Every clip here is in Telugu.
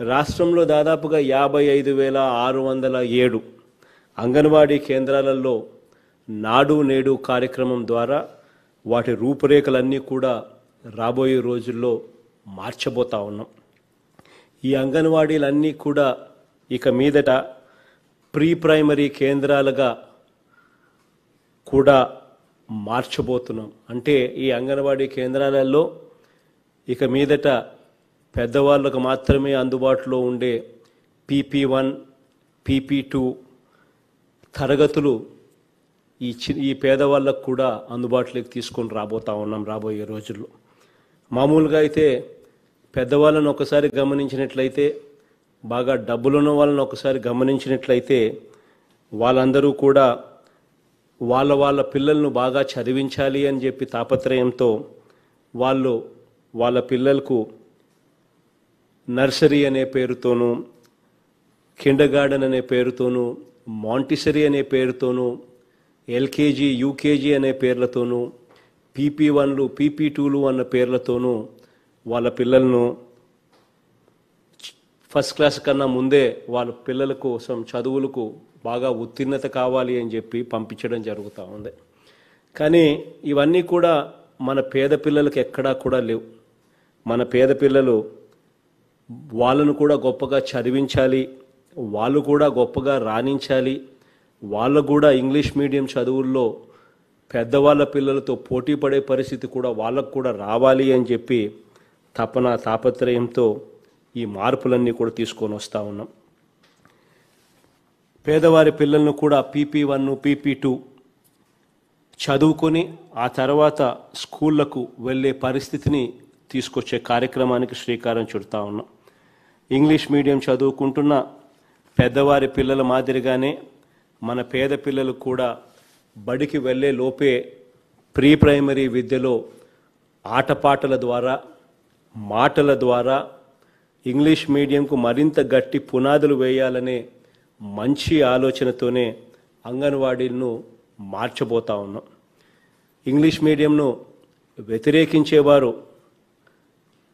రాష్ట్రంలో దాదాపుగా యాభై ఐదు వేల ఆరు వందల ఏడు అంగన్వాడీ కేంద్రాలలో నాడు నేడు కార్యక్రమం ద్వారా వాటి రూపురేఖలన్నీ కూడా రాబోయే రోజుల్లో మార్చబోతా ఉన్నాం. ఈ అంగన్వాడీలన్నీ కూడా ఇక మీదట ప్రీ ప్రైమరీ కేంద్రాలుగా కూడా మార్చబోతున్నాం. అంటే ఈ అంగన్వాడీ కేంద్రాలలో ఇక మీదట పెద్దవాళ్ళకు మాత్రమే అందుబాటులో ఉండే పీపీ వన్ పీపీ టూ తరగతులు ఈ చి ఈ పేదవాళ్ళకు కూడా అందుబాటులోకి తీసుకొని రాబోతా ఉన్నాం రాబోయే రోజుల్లో. మామూలుగా అయితే పెద్దవాళ్ళను ఒకసారి గమనించినట్లయితే బాగా డబ్బులున్న వాళ్ళని ఒకసారి గమనించినట్లయితే వాళ్ళందరూ కూడా వాళ్ళ వాళ్ళ పిల్లలను బాగా చదివించాలి అని చెప్పి తాపత్రయంతో వాళ్ళు వాళ్ళ పిల్లలకు నర్సరీ అనే పేరుతోనూ కిండర్ గార్డెన్ అనే పేరుతోనూ మాంటిసరీ అనే పేరుతోనూ ఎల్కేజీ యూకేజీ అనే పేర్లతోనూ పీపీ వన్లు పీపీ టూలు అన్న పేర్లతోనూ వాళ్ళ పిల్లలను ఫస్ట్ క్లాస్ కన్నా ముందే వాళ్ళ పిల్లల కోసం చదువులకు బాగా ఉత్తీర్ణత కావాలి అని చెప్పి పంపించడం జరుగుతూ ఉంది. కానీ ఇవన్నీ కూడా మన పేద పిల్లలకు ఎక్కడా కూడా లేవు. మన పేద పిల్లలు వాళ్ళను కూడా గొప్పగా చదివించాలి వాళ్ళు కూడా గొప్పగా రాణించాలి వాళ్ళు కూడా ఇంగ్లీష్ మీడియం చదువుల్లో పెద్దవాళ్ళ పిల్లలతో పోటీ పడే పరిస్థితి కూడా వాళ్ళకు కూడా రావాలి అని చెప్పి తపన తాపత్రయంతో ఈ మార్పులన్నీ కూడా తీసుకొని వస్తూ ఉన్నాం. పేదవారి పిల్లలను కూడా పీపీ వన్ పీపీ టూ చదువుకొని ఆ తర్వాత స్కూళ్ళకు వెళ్ళే పరిస్థితిని తీసుకొచ్చే కార్యక్రమానికి శ్రీకారం చుడతా ఉన్నాం. ఇంగ్లీష్ మీడియం చదువుకుంటున్న పెద్దవారి పిల్లల మాదిరిగానే మన పేద పిల్లలు కూడా బడికి వెళ్ళే లోపే ప్రీ ప్రైమరీ విద్యలో ఆటపాటల ద్వారా మాటల ద్వారా ఇంగ్లీష్ మీడియంకు మరింత గట్టి పునాదులు వేయాలనే మంచి ఆలోచనతోనే అంగన్వాడీలను మార్చబోతా ఉన్నాం. ఇంగ్లీష్ మీడియంను వ్యతిరేకించేవారు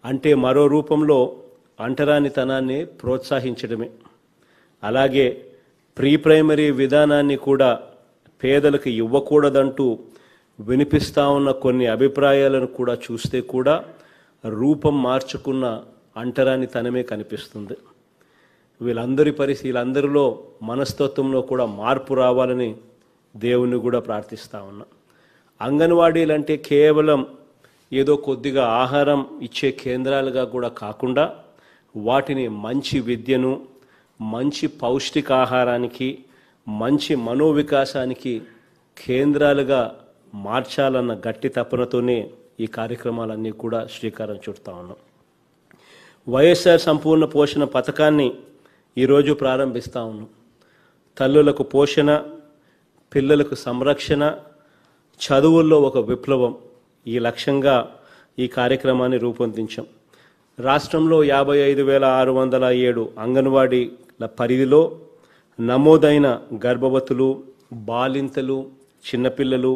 అంటే మరో రూపంలో అంటరానితనాన్ని ప్రోత్సహించడమే. అలాగే ప్రీ ప్రైమరీ విధానాన్ని కూడా పేదలకు ఇవ్వకూడదంటూ వినిపిస్తా ఉన్న కొన్ని అభిప్రాయాలను కూడా చూస్తే కూడా రూపం మార్చుకున్న అంటరానితనమే కనిపిస్తుంది. వీళ్ళందరి పరిస్థితి వీళ్ళందరిలో మనస్తత్వంలో కూడా మార్పు రావాలని దేవుణ్ణి కూడా ప్రార్థిస్తా ఉన్నా. అంగన్వాడీలు అంటే కేవలం ఏదో కొద్దిగా ఆహారం ఇచ్చే కేంద్రాలుగా కూడా కాకుండా వాటిని మంచి విద్యను మంచి పౌష్టికాహారానికి మంచి మనోవికాసానికి కేంద్రాలుగా మార్చాలన్న గట్టి తపనతోనే ఈ కార్యక్రమాలన్నీ కూడా శ్రీకారం చుడతా ఉన్నాం. వైఎస్ఆర్ సంపూర్ణ పోషణ పథకాన్ని ఈరోజు ప్రారంభిస్తా ఉన్నాం. తల్లులకు పోషణ పిల్లలకు సంరక్షణ చదువుల్లో ఒక విప్లవం ఈ లక్ష్యంగా ఈ కార్యక్రమాన్ని రూపొందించాం. రాష్ట్రంలో యాభై ఐదు వేల ఆరు వందల ఏడు అంగన్వాడీల పరిధిలో నమోదైన గర్భవతులు బాలింతలు చిన్నపిల్లలు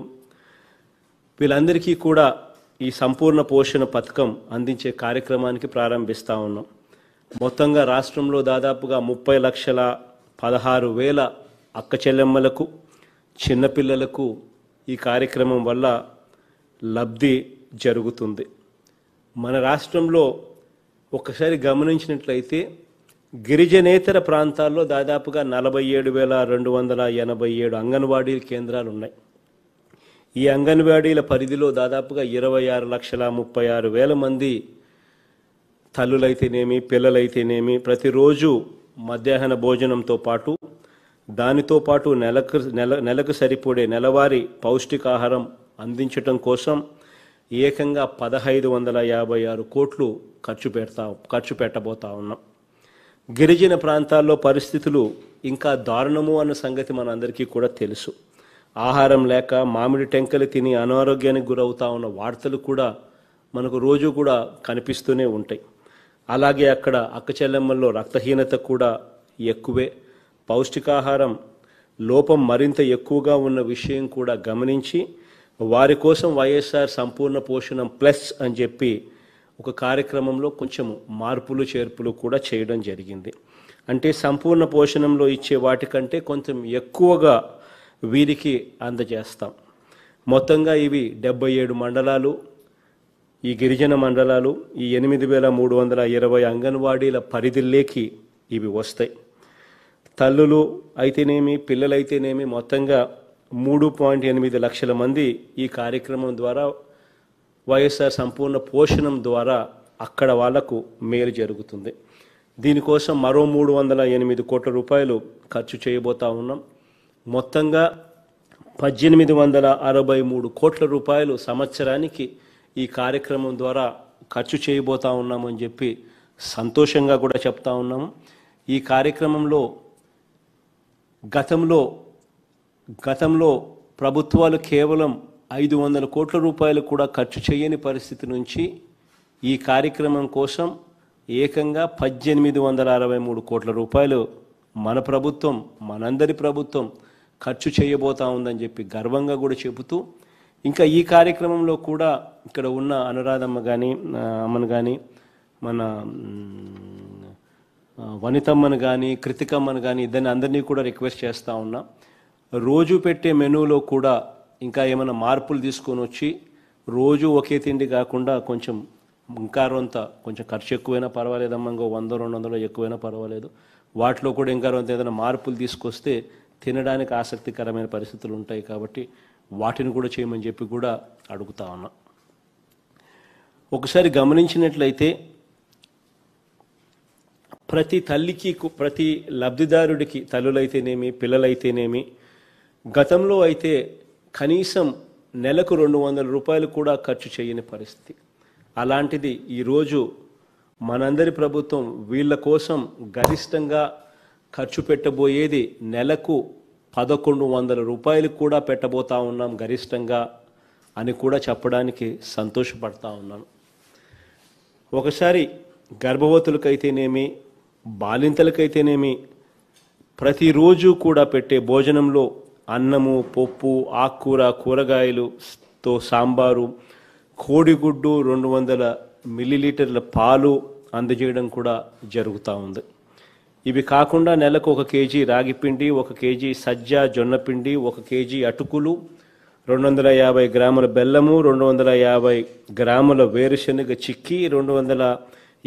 వీళ్ళందరికీ కూడా ఈ సంపూర్ణ పోషణ పథకం అందించే కార్యక్రమానికి ప్రారంభిస్తా ఉన్నాం. మొత్తంగా రాష్ట్రంలో దాదాపుగా ముప్పై లక్షల పదహారు వేల అక్క చెల్లెమ్మలకు చిన్నపిల్లలకు ఈ కార్యక్రమం వల్ల లబ్ధి జరుగుతుంది. మన రాష్ట్రంలో ఒకసారి గమనించినట్లయితే గిరిజనేతర ప్రాంతాల్లో దాదాపుగా నలభై ఏడు వేల రెండు వందల ఎనభై ఏడు అంగన్వాడీ కేంద్రాలు ఉన్నాయి ఈ అంగన్వాడీల పరిధిలో దాదాపుగా ఇరవై ఆరు లక్షల ముప్పై ఆరు వేల మంది తల్లులైతేనేమి పిల్లలైతేనేమి ప్రతిరోజు మధ్యాహ్న భోజనంతో పాటు దానితో పాటు నెలకు నెల నెలకు సరిపడే నెలవారీ పౌష్టికాహారం అందించటం కోసం ఏకంగా పదహైదు వందల యాభై ఆరు కోట్లు ఖర్చు పెడతా ఖర్చు పెట్టబోతా ఉన్నాం. గిరిజన ప్రాంతాల్లో పరిస్థితులు ఇంకా దారుణము అన్న సంగతి మనందరికీ కూడా తెలుసు. ఆహారం లేక మామిడి టెంకలు తిని అనారోగ్యానికి గురవుతా ఉన్న వార్తలు కూడా మనకు రోజు కూడా కనిపిస్తూనే ఉంటాయి. అలాగే అక్కడ అక్కచెల్లెమ్మల్లో రక్తహీనత కూడా ఎక్కువే. పౌష్టికాహారం లోపం మరింత ఎక్కువగా ఉన్న విషయం కూడా గమనించి వారి కోసం వైఎస్ఆర్ సంపూర్ణ పోషణం ప్లస్ అని చెప్పి ఒక కార్యక్రమంలో కొంచెం మార్పులు చేర్పులు కూడా చేయడం జరిగింది. అంటే సంపూర్ణ పోషణంలో ఇచ్చే వాటికంటే కొంచెం ఎక్కువగా వీరికి అందజేస్తాం. మొత్తంగా ఇవి డెబ్బై ఏడు మండలాలు ఈ గిరిజన మండలాలు ఈ ఎనిమిది వేల మూడు వందల ఇరవై అంగన్వాడీల పరిధిలోకి ఇవి వస్తాయి. తల్లులు అయితేనేమి పిల్లలైతేనేమి మొత్తంగా మూడు పాయింట్ ఎనిమిది లక్షల మంది ఈ కార్యక్రమం ద్వారా వైఎస్ఆర్ సంపూర్ణ పోషణం ద్వారా అక్కడ వాళ్ళకు మేలు జరుగుతుంది. దీనికోసం మరో మూడు వందల ఎనిమిది కోట్ల రూపాయలు ఖర్చు చేయబోతా ఉన్నాం. మొత్తంగా పద్దెనిమిది వందల అరవై మూడు కోట్ల రూపాయలు సంవత్సరానికి ఈ కార్యక్రమం ద్వారా ఖర్చు చేయబోతా ఉన్నామని చెప్పి సంతోషంగా కూడా చెప్తా ఉన్నాము. ఈ కార్యక్రమంలో గతంలో గతంలో ప్రభుత్వాలు కేవలం ఐదు వందల కోట్ల రూపాయలు కూడా ఖర్చు చేయని పరిస్థితి నుంచి ఈ కార్యక్రమం కోసం ఏకంగా పద్దెనిమిది వందల అరవై మూడు కోట్ల రూపాయలు మన ప్రభుత్వం మనందరి ప్రభుత్వం ఖర్చు చేయబోతా ఉందని చెప్పి గర్వంగా కూడా చెబుతూ ఇంకా ఈ కార్యక్రమంలో కూడా ఇక్కడ ఉన్న అనురాధమ్మ కానీ అమ్మను కానీ మన వనితమ్మను కానీ కృతికమ్మను కానీ ఇద్దరిని అందరినీ కూడా రిక్వెస్ట్ చేస్తూ ఉన్నా. రోజు పెట్టే మెనూలో కూడా ఇంకా ఏమైనా మార్పులు తీసుకొని వచ్చి రోజు ఒకే తిండి కాకుండా కొంచెం ఇంకా రొంత కొంచెం ఖర్చు ఎక్కువైనా పర్వాలేదమ్మా ఇంకో వంద రెండు వందలు ఎక్కువైనా పర్వాలేదు. వాటిలో కూడా ఇంకా రొంత ఏదైనా మార్పులు తీసుకొస్తే తినడానికి ఆసక్తికరమైన పరిస్థితులు ఉంటాయి కాబట్టి వాటిని కూడా చేయమని చెప్పి కూడా అడుగుతా ఉన్నా. ఒకసారి గమనించినట్లయితే ప్రతి తల్లికి ప్రతి లబ్ధిదారుడికి తల్లులైతేనేమి పిల్లలైతేనేమి గతంలో అయితే కనీసం నెలకు రెండు వందల రూపాయలు కూడా ఖర్చు చేయని పరిస్థితి. అలాంటిది ఈరోజు మనందరి ప్రభుత్వం వీళ్ళ కోసం గరిష్టంగా ఖర్చు పెట్టబోయేది నెలకు పదకొండు వందల రూపాయలు కూడా పెట్టబోతా ఉన్నాం గరిష్టంగా అని కూడా చెప్పడానికి సంతోషపడతా ఉన్నాను ఒకసారి గర్భవతులకైతేనేమి బాలింతలకైతేనేమి ప్రతిరోజు కూడా పెట్టే భోజనంలో అన్నము పప్పు ఆకుకూర కూరగాయలుతో సాంబారు కోడిగుడ్డు రెండు వందల మిల్లీలీటర్ల పాలు అందజేయడం కూడా జరుగుతూ ఉంది. ఇవి కాకుండా నెలకు ఒక కేజీ రాగిపిండి ఒక కేజీ సజ్జ జొన్నపిండి ఒక కేజీ అటుకులు రెండు వందల యాభై గ్రాముల బెల్లము రెండు వందల యాభై గ్రాముల వేరుశనగ చిక్కి రెండు వందల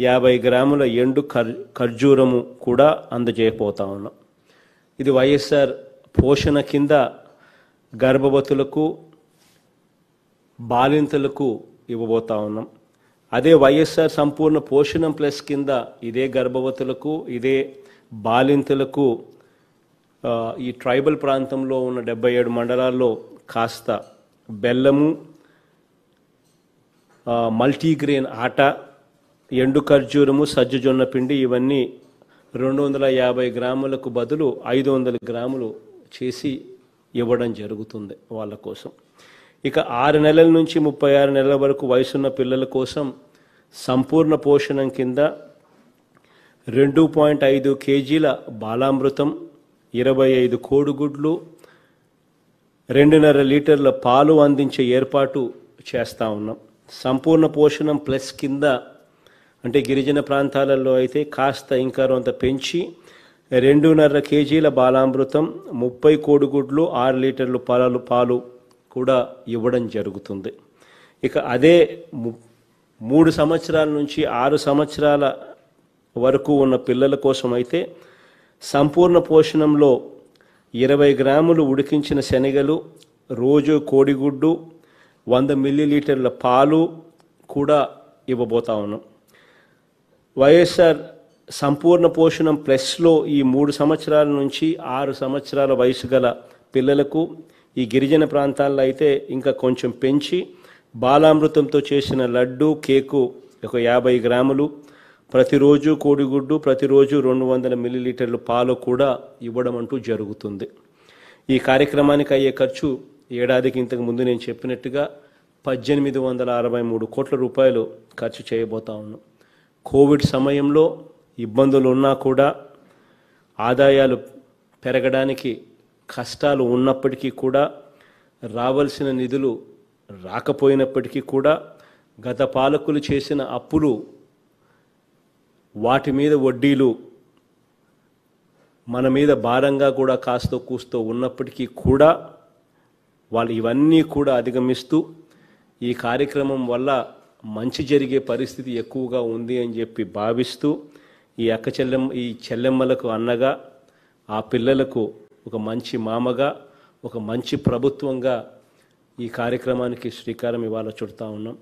యాభై గ్రాముల ఎండు ఖర్ ఖర్జూరము కూడా అందజేయపోతా ఉన్నాం. ఇది వైఎస్ఆర్ పోషణ కింద గర్భవతులకు బాలింతలకు ఇవ్వబోతా ఉన్నాం. అదే వైఎస్ఆర్ సంపూర్ణ పోషణం ప్లస్ కింద ఇదే గర్భవతులకు ఇదే బాలింతలకు ఈ ట్రైబల్ ప్రాంతంలో ఉన్న డెబ్బై ఏడు మండలాల్లో కాస్త బెల్లము మల్టీగ్రెయిన్ ఆట ఎండు ఖర్జూరము సజ్జ జొన్న పిండి ఇవన్నీ రెండు వందల యాభై గ్రాములకు బదులు ఐదు వందల గ్రాములు చేసి ఇవ్వడం జరుగుతుంది వాళ్ళ కోసం. ఇక ఆరు నెలల నుంచి ముప్పై ఆరు నెలల వరకు వయసున్న పిల్లల కోసం సంపూర్ణ పోషణం కింద రెండు పాయింట్ ఐదు కేజీల బాలామృతం ఇరవై ఐదు కోడిగుడ్లు రెండున్నర లీటర్ల పాలు అందించే ఏర్పాటు చేస్తా ఉన్నాం. సంపూర్ణ పోషణం ప్లస్ కింద అంటే గిరిజన ప్రాంతాలలో అయితే కాస్త ఇంకా కొంత పెంచి రెండున్నర కేజీల బాలామృతం ముప్పై కోడిగుడ్లు ఆరు లీటర్లు పాలలు పాలు కూడా ఇవ్వడం జరుగుతుంది. ఇక అదే ము- మూడు సంవత్సరాల నుంచి ఆరు సంవత్సరాల వరకు ఉన్న పిల్లల కోసం అయితే సంపూర్ణ పోషణంలో ఇరవై గ్రాములు ఉడికించిన శనగలు రోజు కోడిగుడ్డు వంద మిల్లీలీటర్ల పాలు కూడా ఇవ్వబోతా ఉన్నాం. వైఎస్ఆర్ సంపూర్ణ పోషణం ప్లస్లో ఈ మూడు సంవత్సరాల నుంచి ఆరు సంవత్సరాల వయసు గల పిల్లలకు ఈ గిరిజన ప్రాంతాల్లో అయితే ఇంకా కొంచెం పెంచి బాలామృతంతో చేసిన లడ్డు కేకు ఒక యాభై గ్రాములు ప్రతిరోజు కోడిగుడ్డు ప్రతిరోజు రెండు వందల మిల్లీలీటర్లు పాలు కూడా ఇవ్వడం అంటూ జరుగుతుంది. ఈ కార్యక్రమానికి అయ్యే ఖర్చు ఏడాదికి ఇంతకు ముందు నేను చెప్పినట్టుగా పద్దెనిమిది వందల అరవై మూడు కోట్ల రూపాయలు ఖర్చు చేయబోతా ఉన్నాం. కోవిడ్ సమయంలో ఇబ్బందులు ఉన్నా కూడా ఆదాయాలు పెరగడానికి కష్టాలు ఉన్నప్పటికీ కూడా రావలసిన నిధులు రాకపోయినప్పటికీ కూడా గత పాలకులు చేసిన అప్పులు వాటి మీద వడ్డీలు మన మీద భారంగా కూడా కాస్తో కూస్తో ఉన్నప్పటికీ కూడా వాళ్ళు ఇవన్నీ కూడా అధిగమిస్తూ ఈ కార్యక్రమం వల్ల మంచి జరిగే పరిస్థితి ఎక్కువగా ఉంది అని చెప్పి భావిస్తూ ఈ అక్క చెల్లెమ్మ ఈ చెల్లెమ్మలకు అన్నగా ఆ పిల్లలకు ఒక మంచి మామగా ఒక మంచి ప్రభుత్వంగా ఈ కార్యక్రమానికి శ్రీకారం ఇవాళ చుడతా ఉన్నాం.